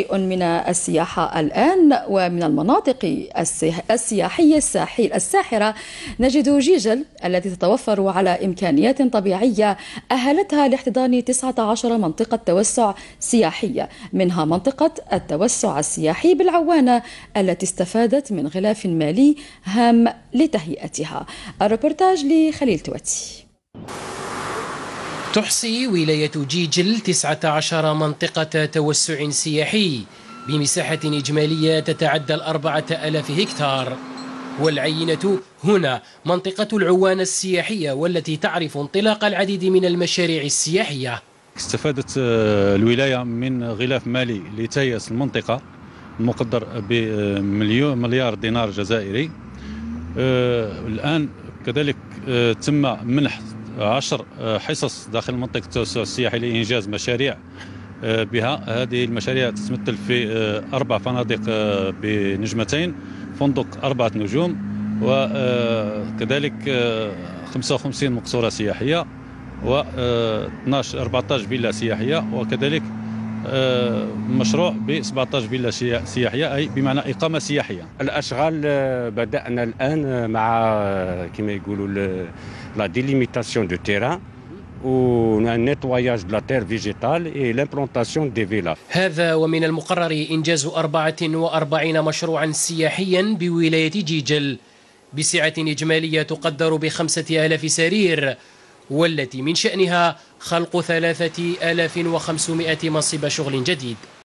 شيء من السياحة الآن ومن المناطق السياحية الساحل الساحرة. نجد جيجل التي تتوفر على إمكانيات طبيعية أهلتها لاحتضان 19 منطقة توسع سياحية منها منطقة التوسع السياحي بالعوانة التي استفادت من غلاف مالي هام لتهيئتها. الريبورتاج لخليل توتي تحصي ولاية جيجل 19 منطقة توسع سياحي. بمساحة إجمالية تتعدى الأربعة ألاف هكتار. والعينة هنا منطقة العوان السياحية والتي تعرف انطلاق العديد من المشاريع السياحية. استفادت آه، الولاية من غلاف مالي لتهيئة المنطقة مقدر بمليون مليار دينار جزائري. آه، الآن كذلك آه، تم منح عشر آه، حصص داخل منطقة التوسع السياحي لإنجاز مشاريع آه، بها هذه المشاريع تتمثل في آه، أربع فنادق بنجمتين فندق أربعة نجوم وكذلك 55 مقصورة سياحية و 12 14 فيلا سياحية وكذلك مشروع ب 17 فيلا سياحية أي بمعنى إقامة سياحية. الأشغال بدأنا الآن مع كما يقولوا la délimitation du terrain و nettoyage de la terre végétale et l'implantation des villas هذا ومن المقرر إنجاز 44 مشروعا سياحيا بولاية جيجل. بسعة إجمالية تقدر بخمسة آلاف سرير. والتي من شأنها خلق ثلاثة آلاف وخمسمائة منصب شغل جديد.